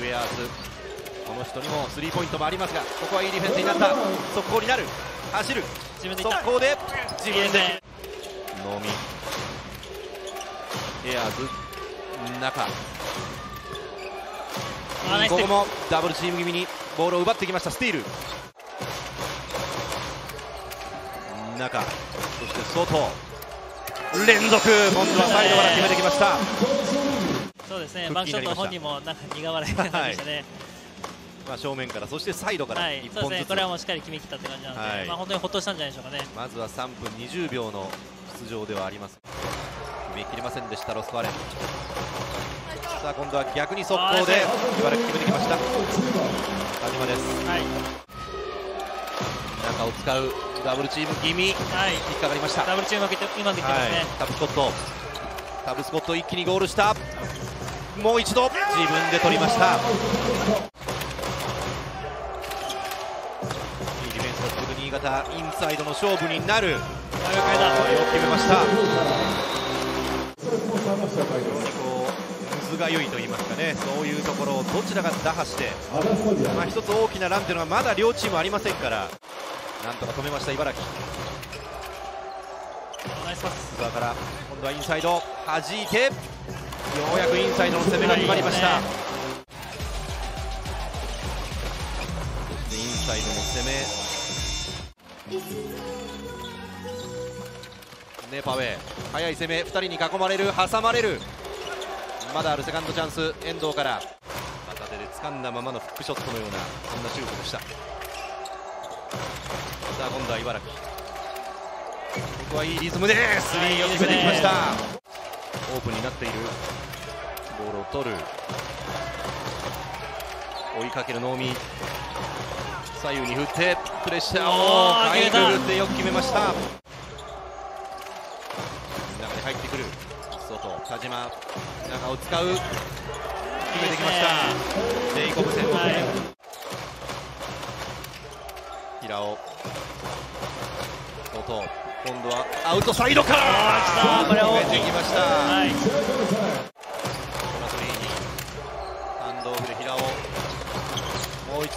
ウェアーズ。この人にもスリーポイントもありますがここはいいディフェンスになった。速攻になる。走る。速攻で。自分で。ノーミエアーズ。中。ここもダブルチーム気味にボールを奪ってきました。スティール。中。そして外。連続。今度はサイドから決めてきましたそうですね。復バックショット本人もなんか苦笑いがありましたね。まあ正面からそしてサイドからはい。1そうですね。本ずつこれはもうしっかり決めきったって感じなので、はい。まあ本当にほっとしたんじゃないでしょうかね。まずは3分20秒の出場ではあります。決めきれませんでしたロスコアレン。さあ今度は逆に速攻で茨城決めてきました。田島です。はい。中を使うダブルチーム気味引っはいかかりました。ダブルチームうまくいってますね、はい、タブスコット。タブスコット一気にゴールしたもう一度。自分で取りました。いいディフェンスが続く新潟インサイドの勝負になる。あよくやだこれを決めました。むずがゆいと言いますかね。そういうところをどちらが打破して、まあ、一つ大きなランというのはまだ両チームありませんから。なんとか止めました茨城。ナイスパスから今度はインサイド。弾いてようやくインサイドの攻めが決まりました、はいインサイドの攻め。ネパウェイ速い攻め2人に囲まれる挟まれる。まだあるセカンドチャンス遠藤から。片手で掴んだままのフックショットのようなそんなシュートでした。さあ今度は茨城。ここはいいリズムでスリーを決めてきました、オープンになっているボールを取る。追いかける能見。左右に振ってプレッシャーをかいくよく決めました。中に入ってくる。外田島。中を使う。決めてきました。ジェイコブセンのはい平尾。外今度はアウトサイドから。これは大きい決めてきました、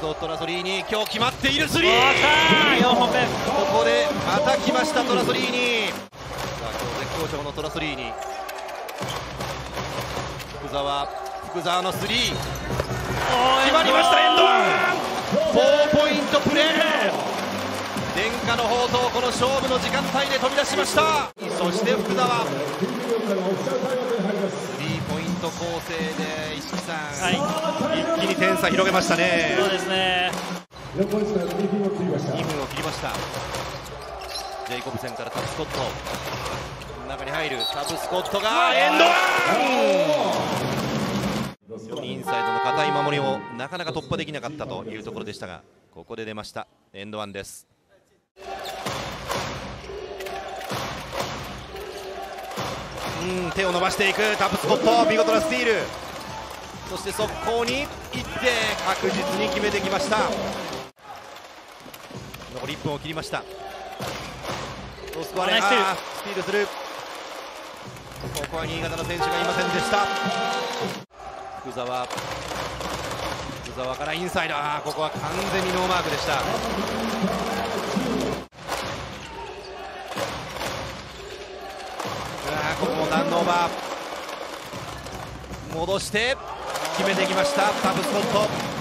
トラソリーニ今日決まっているスリー。おー来たー4本目。ここでまた来ましたトラソリーニさあ今日絶好調のトラソリーニ福澤福澤のスリー。決まりましたエンドワン4ポイントプレー。殿下の宝刀この勝負の時間帯で飛び出しました。そして福ト構成で一気に点差広げましたね。そうですね。2分を切りました。ジェイコブセンからタブスコット。中に入るタブスコットがエンドワン！インサイドの硬い守りをなかなか突破できなかったというところでしたがここで出ました。エンドワンですうん手を伸ばしていく。タブスコット。見事なスティール。そして速攻に行って確実に決めてきました。残り1分を切りました。ロスコアレンスティールする。ここは新潟の選手がいませんでした。福澤福澤からインサイド。あーここは完全にノーマークでしたーバー戻して決めてきました。タブスコット。